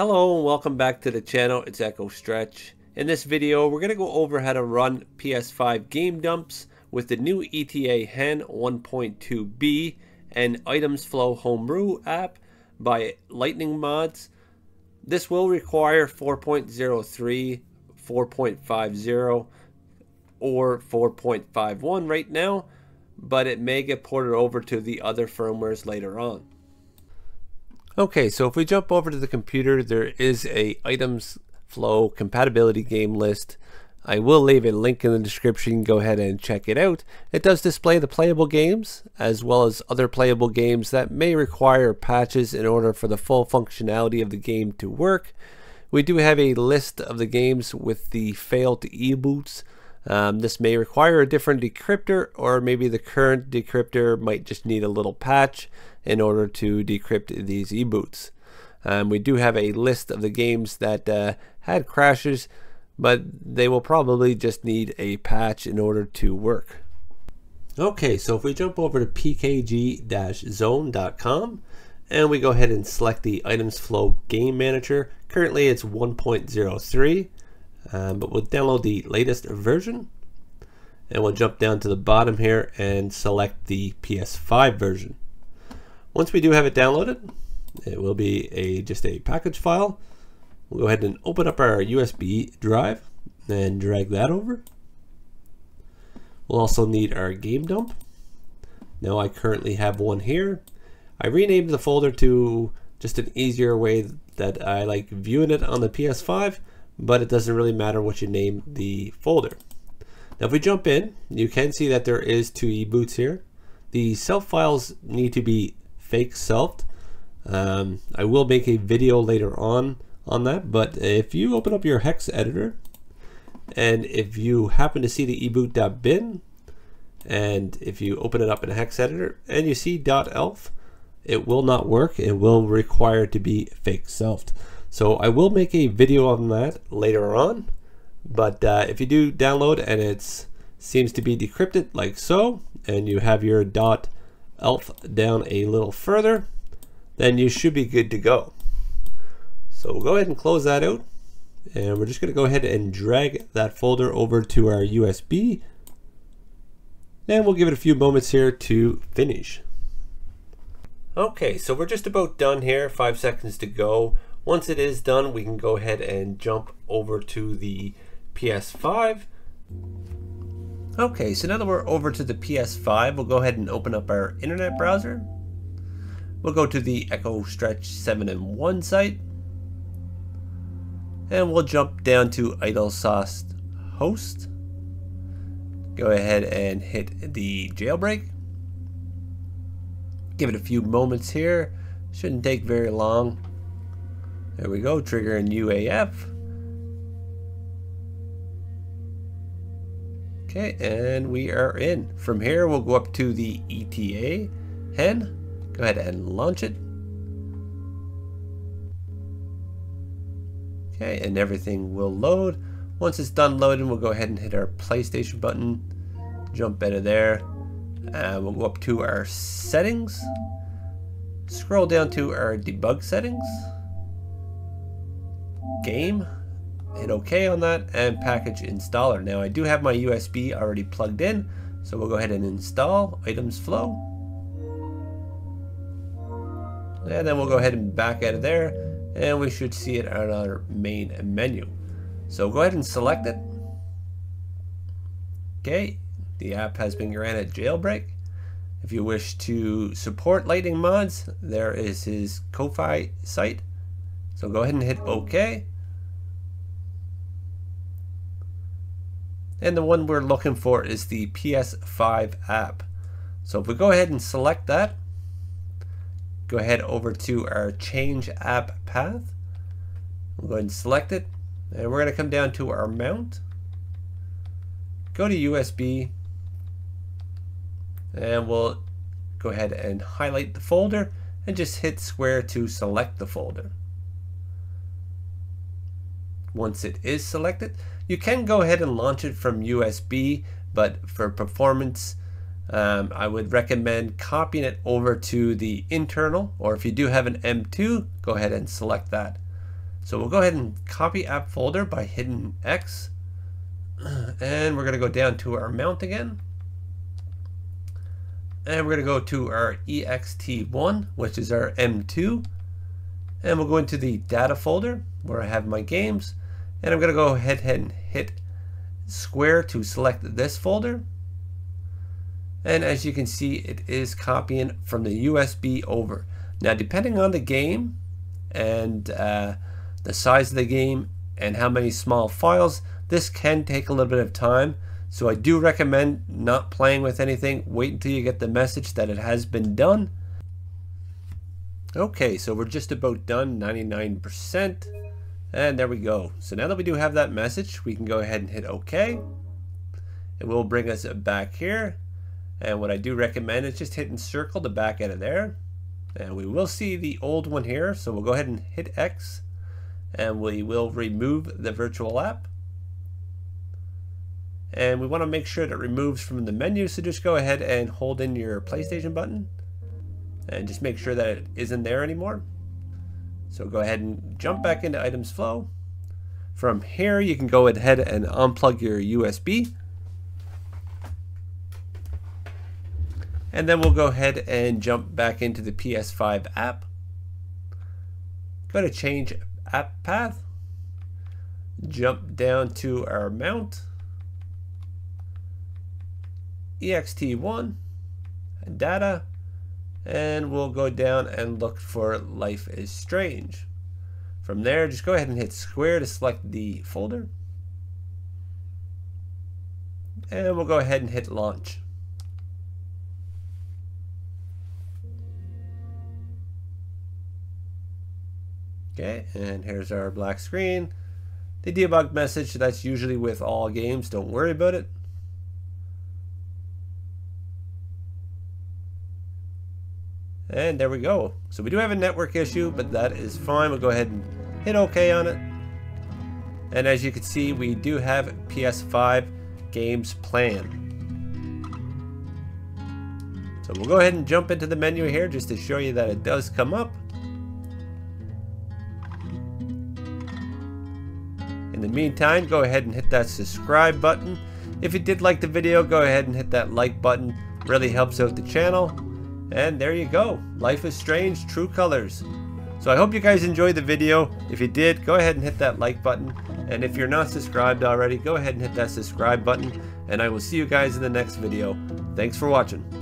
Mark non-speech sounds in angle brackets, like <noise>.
Hello and welcome back to the channel, it's Echo Stretch. In this video we're going to go over how to run PS5 game dumps with the new etaHEN 1.2b and Itemzflow Homebrew app by LightningMods. This will require 4.03, 4.50 or 4.51 right now, but it may get ported over to the other firmwares later on. Okay, so if we jump over to the computer, there is a items flow compatibility game list. I will leave a link in the description. Go ahead and check it out. It does display the playable games as well as other playable games that may require patches in order for the full functionality of the game to work. We do have a list of the games with the failed e-boots. Um, this may require a different decryptor or maybe the current decryptor might just need a little patch in order to decrypt these e-boots. Um, we do have a list of the games that uh, had crashes, but they will probably just need a patch in order to work. Okay, so if we jump over to pkg-zone.com and we go ahead and select the Itemzflow game manager, currently it's 1.03, um, but we'll download the latest version and we'll jump down to the bottom here and select the PS5 version. Once we do have it downloaded, it will be a just a package file. We'll go ahead and open up our USB drive and drag that over. We'll also need our game dump. Now I currently have one here. I renamed the folder to just an easier way that I like viewing it on the PS5, but it doesn't really matter what you name the folder. Now if we jump in, you can see that there is two e-boots here. The self files need to be fake selfed. Um, I will make a video later on on that, but if you open up your hex editor and if you happen to see the eboot.bin and if you open it up in a hex editor and you see .elf, it will not work. It will require to be fake selfed. So I will make a video on that later on. But uh, if you do download and it seems to be decrypted like so, and you have your dot elf down a little further, then you should be good to go. So we'll go ahead and close that out. And we're just going to go ahead and drag that folder over to our USB. And we'll give it a few moments here to finish. Okay, so we're just about done here. Five seconds to go. Once it is done, we can go ahead and jump over to the PS5. Okay, so now that we're over to the PS5, we'll go ahead and open up our internet browser. We'll go to the Echo Stretch 7 and 1 site. And we'll jump down to IdleSoft host. Go ahead and hit the jailbreak. Give it a few moments here. Shouldn't take very long. There we go, triggering UAF. Okay, and we are in. From here, we'll go up to the ETA hen. Go ahead and launch it. Okay, and everything will load. Once it's done loading, we'll go ahead and hit our PlayStation button. Jump out of there. And we'll go up to our settings. Scroll down to our debug settings. Game hit OK on that and package installer. Now I do have my USB already plugged in, so we'll go ahead and install Itemzflow. And then we'll go ahead and back out of there and we should see it on our main menu. So go ahead and select it. Okay, the app has been granted jailbreak. If you wish to support LightningMods, there is his Ko-Fi site. So go ahead and hit OK. And the one we're looking for is the PS5 app. So if we go ahead and select that, go ahead over to our change app path. We'll go ahead and select it. And we're going to come down to our mount. Go to USB. And we'll go ahead and highlight the folder and just hit square to select the folder. Once it is selected, you can go ahead and launch it from USB, but for performance, um, I would recommend copying it over to the internal, or if you do have an M2, go ahead and select that. So we'll go ahead and copy app folder by hitting X. <clears throat> And we're going to go down to our mount again. And we're going to go to our ext1, which is our M2. And we'll go into the data folder where I have my games. And I'm going to go ahead and hit square to select this folder. And as you can see, it is copying from the USB over. Now, depending on the game and uh, the size of the game and how many small files, this can take a little bit of time. So I do recommend not playing with anything. Wait until you get the message that it has been done. Okay, so we're just about done, 99%. And there we go. So now that we do have that message, we can go ahead and hit OK. It will bring us back here. And what I do recommend is just hitting circle to back out of there. And we will see the old one here. So we'll go ahead and hit X. And we will remove the virtual app. And we want to make sure that it removes from the menu. So just go ahead and hold in your PlayStation button. And just make sure that it isn't there anymore. So go ahead and jump back into Itemzflow. From here, you can go ahead and unplug your USB. And then we'll go ahead and jump back into the PS5 app. Go to change app path. Jump down to our mount. ext1 and data and we'll go down and look for Life is Strange. From there, just go ahead and hit square to select the folder. And we'll go ahead and hit launch. Okay, and here's our black screen. The debug message, that's usually with all games, don't worry about it. And there we go. So we do have a network issue, but that is fine. We'll go ahead and hit OK on it. And as you can see, we do have PS5 games planned. So we'll go ahead and jump into the menu here just to show you that it does come up. In the meantime, go ahead and hit that subscribe button. If you did like the video, go ahead and hit that like button. Really helps out the channel. And there you go. Life is Strange, True Colors. So I hope you guys enjoyed the video. If you did, go ahead and hit that like button. And if you're not subscribed already, go ahead and hit that subscribe button. And I will see you guys in the next video. Thanks for watching.